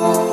Oh.